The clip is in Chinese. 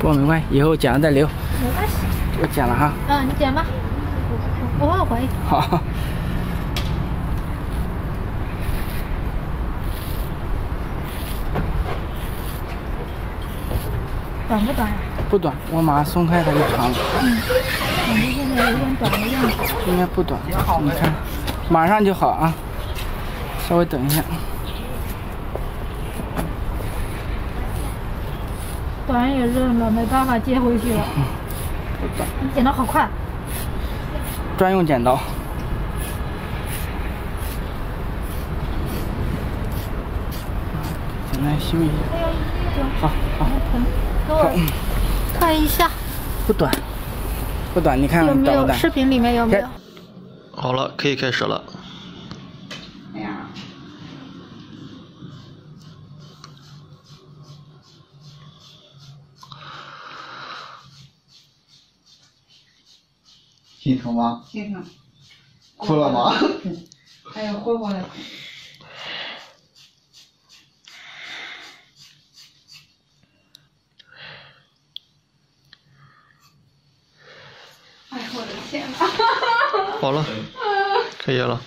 过没关系，以后剪了再留。没关系。我剪了哈。嗯，你剪吧。我我回。好。短不短呀？不短，我马上松开它就长了。嗯，感觉现在有点短的样子。应该不短，你看，马上就好啊。稍微等一下。短也认了，没办法接回去了。剪刀好快。专用剪刀。简单修一下。好好。好。看一下。不短，不短，你看有没有视频里面有没有？好了，可以开始了。心疼吗？心疼。哭了吗？哎呀活活的。哎，我的天呐！好了，可以了。